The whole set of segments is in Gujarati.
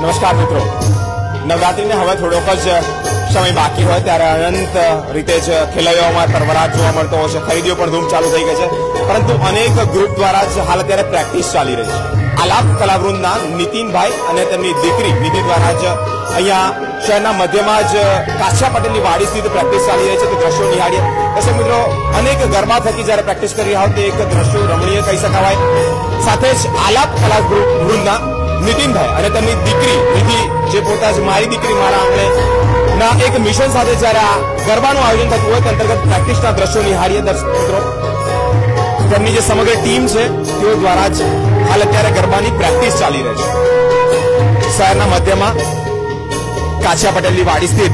નમસ્કાર મિત્રો. નવરાત્રીને હવે થોડોક જ સમય બાકી હોય ત્યારે અનંત રીતે જ ખેલૈયાઓમાં તરવરાટ જોવા મળતો હોય છે. ખરીદીઓ પણ ધૂમ ચાલુ થઈ ગઈ છે. પરંતુ અનેક ગ્રુપ દ્વારા જ હાલ અત્યારે પ્રેક્ટિસ ચાલી રહી છે. આલાપ કલાવૃંદના નીતિનભાઈ અને તેમની દીકરી નિધિ દ્વારા જ અહીંયા શહેરના મધ્યમાં જ કાછા પટેલની વાડી સ્થિત પ્રેક્ટિસ ચાલી રહી છે. તે દ્રશ્યો નિહાળીએ. દર્શક મિત્રો, અનેક ગરબા થકી જ્યારે પ્રેક્ટિસ કરી રહ્યા હોય તે એક દ્રશ્યો રમણીય કહી શકાય સાથે જ આલાપ કલા વૃંદના નીતિનભાઈ અને તેમની દીકરી નિધિ જે પોતા જ મારી દીકરી મારા આંગણે ના એક મિશન સાથે જ્યારે આ ગરબાનું આયોજન થતું હોય તે અંતર્ગત પ્રેક્ટિસના દ્રશ્યો નિહાળીએ. દર્શક મિત્રો, તેમની જે સમગ્ર ટીમ છે, તેઓ દ્વારા જ હાલ અત્યારે ગરબાની પ્રેક્ટિસ ચાલી રહી છે. શહેરના મધ્યમાં કાછિયા પટેલની વાડી સ્થિત.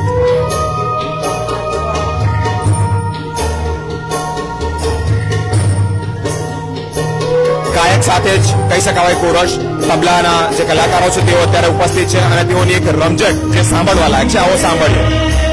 ગાયક સાથે જ કહી શકાવાય કોરસ. તબલાના જે કલાકારો છે, તેઓ અત્યારે ઉપસ્થિત છે અને તેઓની એક રમઝટ જે સાંભળવા લાયક છે, આવો સાંભળીએ.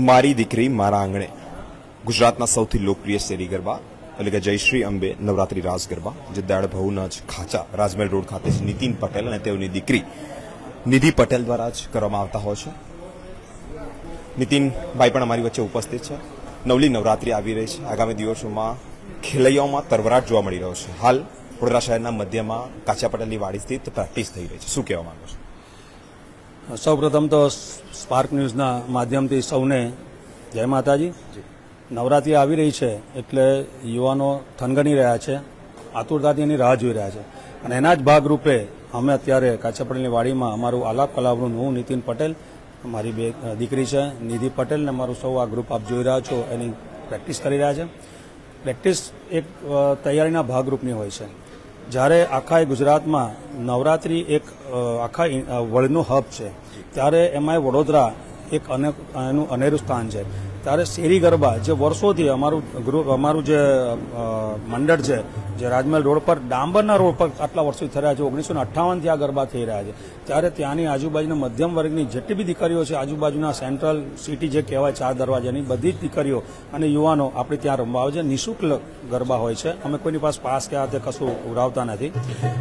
મારી દીકરી, મારા આંગણે. ગુજરાતના સૌથી લોકપ્રિય શેરી ગરબા, એટલે કે જયશ્રી અંબે, નવરાત્રી રાસ ગરબા, જે દાળ ભવના જ ખાચા, રાજમહેલ રોડ ખાતે છે નીતિન પટેલ અને તેઓની દીકરી નિધિ પટેલ દ્વારા જ કરવામાં આવતા હોય છે. નીતિનભાઈ પણ અમારી વચ્ચે ઉપસ્થિત છે. નવલી નવરાત્રી આવી રહી છે. આગામી દિવસોમાં ખેલૈયાઓમાં તરવરાટ જોવા મળી રહ્યો છે. હાલ વડોદરા શહેરના મધ્યમાં કાચા પટેલની વાડી સ્થિત પ્રેક્ટિસ થઈ રહી છે. શું કહેવા માંગો છો? સૌપ્રથમ તો સ્પાર્ક ન્યૂઝના માધ્યમથી સૌને જય માતાજી. નવરાત્રિ આવી રહી છે એટલે યુવાનો થનગની રહ્યા છે આતુરતાથી એની રાહ જોઈ રહ્યા છે. અને એના જ ભાગરૂપે અમે અત્યારે કાચા વાડીમાં અમારું આલાપ કલાવૃંદ હું નીતિન પટેલ મારી બે દીકરી છે નિધિ પટેલ ને મારું સૌ આ ગ્રુપ આપ જોઈ રહ્યા છો એની પ્રેક્ટિસ કરી રહ્યા છે. પ્રેક્ટિસ એક તૈયારીના ભાગરૂપની હોય છે. જ્યારે આખા ગુજરાતમાં નવરાત્રિ એક આખા વર્લ્ડનું હબ છે, ત્યારે એમાંય વડોદરા એક એનું અનેરું સ્થાન છે. ત્યારે શેરી ગરબા જે વર્ષોથી અમારું ગ્રુપ અમારું જે મંડળ છે, જે રાજમહેલ રોડ પર, ડાંબરના રોડ પર આટલા વર્ષોથી થઈ રહ્યા છે. ઓગણીસો ને અઠ્ઠાવનથી આ ગરબા થઈ રહ્યા છે. ત્યારે ત્યાંની આજુબાજુના મધ્યમ વર્ગની જેટલી બી દીકરીઓ છે, આજુબાજુના સેન્ટ્રલ સિટી જે કહેવાય, ચાર દરવાજાની બધી જ દીકરીઓ અને યુવાનો આપણે ત્યાં રમવા આવે છે. નિઃશુલ્ક ગરબા હોય છે. અમે કોઈની પાસે પાસ કે આ તે કશું ઉડાવતા નથી.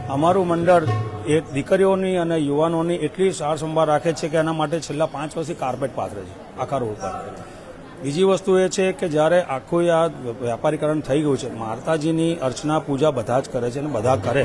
અમારું મંડળ એ દીકરીઓની અને યુવાનોની એટલી સાર સંભાળ રાખે છે કે એના માટે છેલ્લા પાંચ વર્ષથી કાર્પેટ પાથરે છે. આખા રોડ પર. બીજી વસ્તુ એ છે કે જ્યારે આખું આ વ્યાપારીકરણ થઈ ગયું છે, માતાજીની અર્ચના, પૂજા બધા જ કરે છે અને બધા કરે.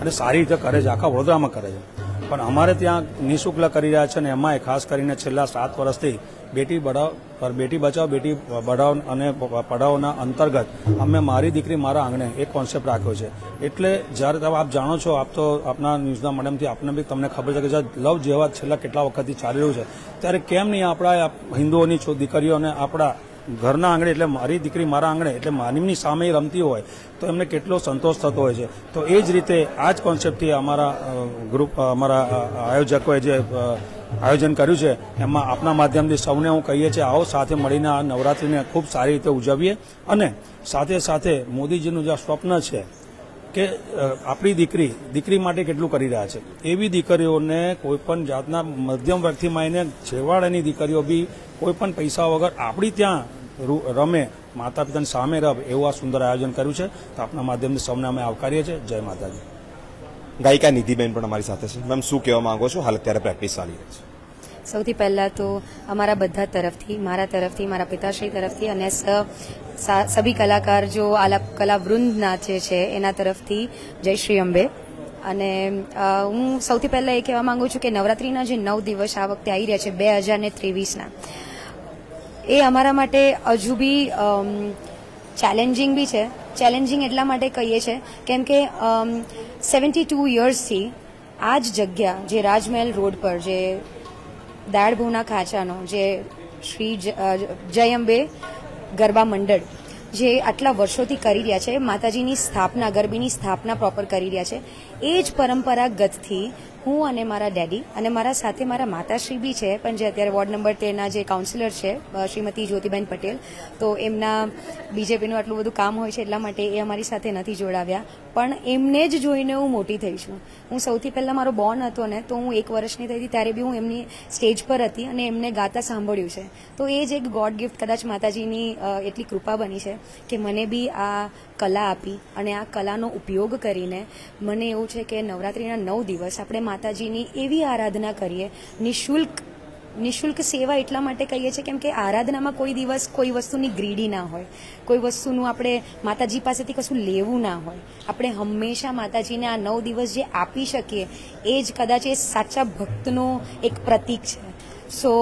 અને સારી રીતે કરે છે, આખા વડોદરામાં કરે છે. પણ અમારે ત્યાં નિઃશુલ્ક કરી રહ્યા છે અને એમાંય ખાસ કરીને છેલ્લા સાત વર્ષથી બેટી બઢાવ બેટી બચાવ, બેટી બઢાવ અને પઢાઓના અંતર્ગત અમે મારી દીકરી મારા આંગણે એક કોન્સેપ્ટ રાખ્યો છે. એટલે જ્યારે તમે આપ જાણો છો, આપ તો આપના ન્યૂઝના માધ્યમથી આપને બી તમને ખબર છે કે લવ જેવા છેલ્લા કેટલા વખતથી ચાલી રહ્યું છે ત્યારે કેમ નહીં આપણા હિન્દુઓની દીકરીઓને આપણા ઘરના આંગણે, એટલે મારી દીકરી મારા આંગણે, એટલે માનવીની સામે રમતી હોય, તો એમને કેટલો સંતોષ થતો હોય છે. તો એ જ રીતે આ જ કોન્સેપ્ટથી અમારા ગ્રુપ અમારા આયોજકોએ જે આયોજન કર્યું છે, એમાં આપના માધ્યમથી સૌને હું કહીએ છીએ, આવો સાથે મળીને આ નવરાત્રિને ખૂબ સારી રીતે ઉજવીએ અને સાથે સાથે મોદીજીનું જે સ્વપ્ન છે કે આપણી દીકરી દીકરી માટે કેટલું કરી રહ્યા છે. એવી દીકરીઓને કોઈપણ જાતના મધ્યમ વર્ગથી માઈને છેવાડાની દીકરીઓ બી કોઈપણ પૈસા વગર આપણી ત્યાં રમે માતા પિતાની સામે રમ એવું આ સુંદર આયોજન કર્યું છે. તો આપના માધ્યમથી સૌને અમે આવકારીએ છીએ. જય માતાજી. ગાયિકા નિધિબેન પણ અમારી સાથે છે. મેમ, શું કહેવા માંગો છો? હાલ અત્યારે પ્રેક્ટિસ ચાલી રહી છે. સૌથી પહેલાં તો અમારા બધા તરફથી, મારા તરફથી, મારા પિતાશ્રી તરફથી અને સભી કલાકાર જો આલાપ કલાવૃંદ નાચે છે, એના તરફથી જય શ્રી અંબે. અને હું સૌથી પહેલાં એ કહેવા માંગુ છું કે નવરાત્રિના જે નવ દિવસ આ વખતે આવી રહ્યા છે, બે હજાર ને ત્રેવીસના, એ અમારા માટે હજુ બી ચેલેન્જિંગ બી છે. ચેલેન્જિંગ એટલા માટે કહીએ છીએ કેમ કે સેવન્ટી ટુ યર્સથી આ જ જગ્યા, જે રાજમહેલ રોડ પર, જે દાળભૂના ખાંચાનો, જે શ્રી જય ગરબા મંડળ, જે આટલા વર્ષોથી કરી રહ્યા છે, માતાજીની સ્થાપના, ગરબીની સ્થાપના પ્રોપર કરી રહ્યા છે. એ જ પરંપરાગતથી હું અને મારા ડેડી અને મારા સાથે મારા માતાશ્રી બી છે, પણ જે અત્યારે વોર્ડ નંબર તેરના જે કાઉન્સિલર છે શ્રીમતી જ્યોતિબેન પટેલ, તો એમના બીજેપીનું આટલું બધું કામ હોય છે એટલા માટે એ અમારી સાથે નથી જોડાવ્યા. પણ એમને જ જોઈને હું મોટી થઈ છું. હું સૌથી પહેલાં મારો બોર્ન હતો ને, તો હું એક વર્ષની થઈ હતી, ત્યારે બી હું એમની સ્ટેજ પર હતી અને એમને ગાતા સાંભળ્યું છે. તો એ જ એક ગોડ ગિફ્ટ કદાચ માતાજીની એટલી કૃપા બની છે કે મને બી આ કલા આપી અને આ કલાનો ઉપયોગ કરીને મને એવું છે કે નવરાત્રિના નવ દિવસ આપણે માતાજીની એવી આરાધના કરીએ. નિઃશુલ્ક નિઃશુલ્ક સેવા એટલા માટે કહીએ છીએ કેમ કે આરાધનામાં કોઈ દિવસ કોઈ વસ્તુની ગ્રીડી ના હોય. કોઈ વસ્તુનું આપણે માતાજી પાસેથી કશું લેવું ના હોય. આપણે હંમેશા માતાજીને આ નવ દિવસ જે આપી શકીએ, એ જ કદાચ એ સાચા ભક્તનું એક પ્રતીક છે. સો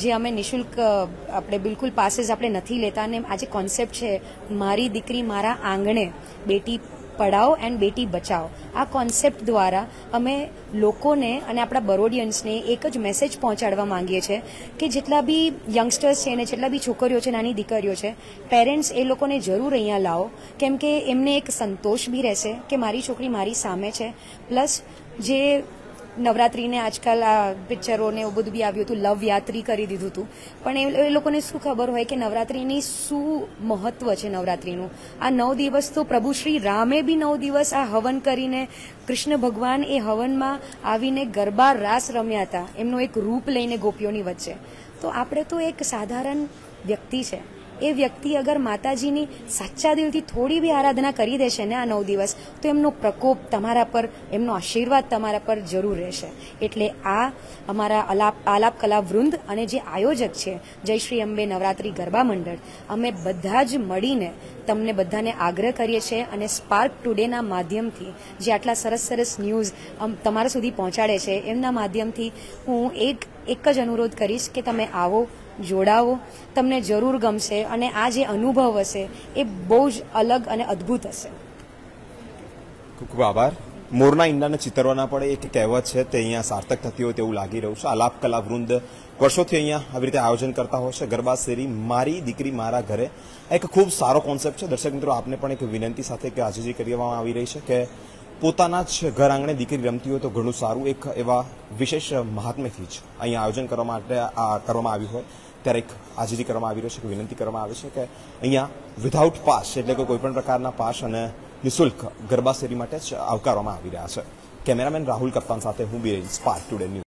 જે અમે નિઃશુલ્ક આપણે બિલકુલ પાસેસ આપણે નથી લેતા અને આ જે કોન્સેપ્ટ છે, મારી દીકરી મારા આંગણે બેટી પઢાઓ એન્ડ બેટી બચાવો આ કોન્સેપ્ટ દ્વારા અમે લોકોને અને આપણા બરોડિયન્સને એક જ મેસેજ પહોંચાડવા માંગીએ છીએ કે જેટલા બી યંગસ્ટર્સ છે ને જેટલા બી છોકરીઓ છે, નાની દીકરીઓ છે પેરેન્ટ્સ એ લોકોને જરૂર અહીંયા લાવો. કેમ કે એમને એક સંતોષ બી રહેશે કે મારી છોકરી મારી સામે છે. પ્લસ જે નવરાત્રિને આજકાલ આ પિક્ચરોને એવું બધું બી આવ્યું હતું, લવ યાત્રી કરી દીધું હતું. પણ એ લોકોને શું ખબર હોય કે નવરાત્રિની શું મહત્વ છે નવરાત્રિનું? આ નવ દિવસ તો પ્રભુ શ્રી રામે બી નવ દિવસ આ હવન કરીને કૃષ્ણ ભગવાન એ હવનમાં આવીને ગરબા રાસ રમ્યા હતા. એમનું એક રૂપ લઈને ગોપીઓની વચ્ચે. તો આપણે તો એક સાધારણ વ્યક્તિ છે. એ વ્યક્તિ અગર માતાજીની સાચા દિલથી થોડી બી આરાધના કરી દેશે ને આ નવ દિવસ, તો એમનો પ્રકોપ તમારા પર, એમનો આશીર્વાદ તમારા પર જરૂર રહેશે. એટલે આ અમારા આલાપ આલાપ કલા વૃંદ અને જે આયોજક છે જય શ્રી અંબે નવરાત્રી ગરબા મંડળ, અમે બધા જ મળીને તમને બધાને આગ્રહ કરીએ છીએ અને સ્પાર્ક ટુડેના માધ્યમથી જે આટલા સરસ સરસ ન્યૂઝ તમારા સુધી પહોંચાડે છે, એમના માધ્યમથી હું એક એક જ અનુરોધ કરીશ કે તમે આવો જોડાવો. તમને જરૂર ગમશે અને આ જે અનુભવ હશે, એ બહુ જ અલગ અને અદ્ભુત હશે. ખૂબ ખૂબ આભાર. મોરના ઈંડાને ચિતરવા ના પડે એક કહેવત છે, તે અહીંયા સાર્થક થતી હોય તેવું લાગી રહ્યું છે. આલાપ કલા વૃંદ વર્ષોથી અહીંયા આવી રીતે આયોજન કરતા હોય છે. ગરબા શેરી મારી દીકરી મારા ઘરે. એક ખૂબ સારો કોન્સેપ્ટ છે. દર્શક મિત્રો, આપને પણ એક વિનંતી સાથે કે આજે જે કરવામાં આવી રહી છે કે પોતાના જ ઘર આંગણે દીકરી રમતી હોય તો ઘણું સારું એક એવા વિશેષ મહાત્મ્યથી જ અહીંયા આયોજન કરવા માટે આ કરવામાં આવ્યું હોય. ત્યારે એક હાજરી કરવામાં આવી રહ્યો છે વિનંતી કરવામાં આવી છે કે અહીંયા વિધાઉટ પાસ એટલે કે કોઈપણ પ્રકારના પાસ અને નિઃશુલ્ક ગરબા શેરી માટે જ આવકારવામાં આવી રહ્યા છે. કેમેરામેન રાહુલ કપ્તાન સાથે હું બિરેન સ્પાર્ક ટુડે ન્યૂઝ.